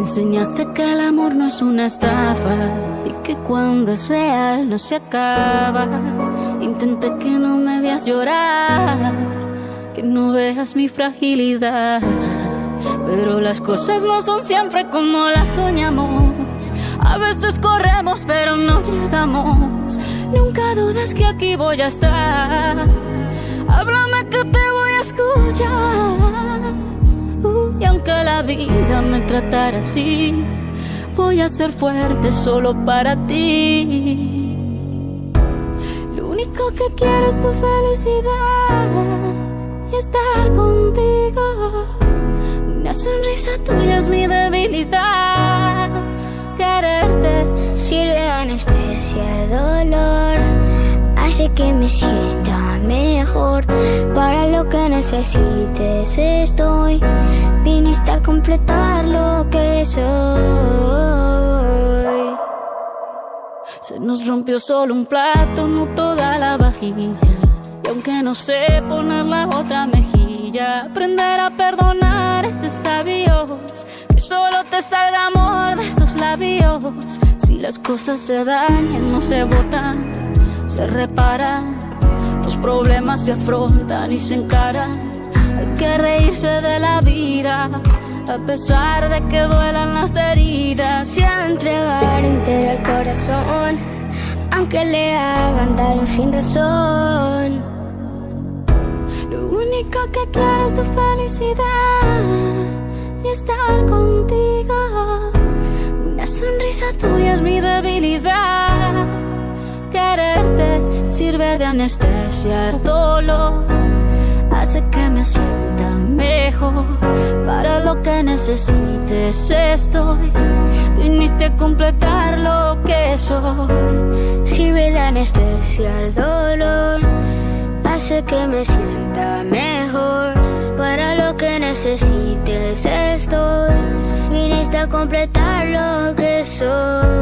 enseñaste que el amor no es una estafa y que cuando es real no se acaba. Intenté que no me veas llorar, que no veas mi fragilidad. Pero las cosas no son siempre como las soñamos. A veces corremos pero no llegamos. Nunca dudes que aquí voy a estar. Háblame que te voy a escuchar. Y aunque la vida me tratara así, voy a ser fuerte solo para ti. Lo único que quiero es tu felicidad y estar contigo. Una sonrisa tuya es mi debilidad. Quererte sirve de anestesia, dolor. Hace que me sienta mejor. Para lo que necesites estoy. Completar lo que soy. Se nos rompió solo un plato, no toda la vajilla. Y aunque no sé poner la otra mejilla, aprender a perdonar este sabio. Que solo te salga amor de esos labios. Si las cosas se dañan, no se botan, se reparan. Los problemas se afrontan y se encaran. Hay que reírse de la vida, a pesar de que duelan las heridas. Se ha entregar entero el corazón, aunque le hagan daño sin razón. Lo único que quiero es tu felicidad y estar contigo. Una sonrisa tuya es mi debilidad. Quererte sirve de anestesia el dolor. Hace que me sienta mejor. Para lo que necesites estoy. Viniste a completar lo que soy. Sirve de anestesia el dolor. Hace que me sienta mejor. Para lo que necesites estoy. Viniste a completar lo que soy.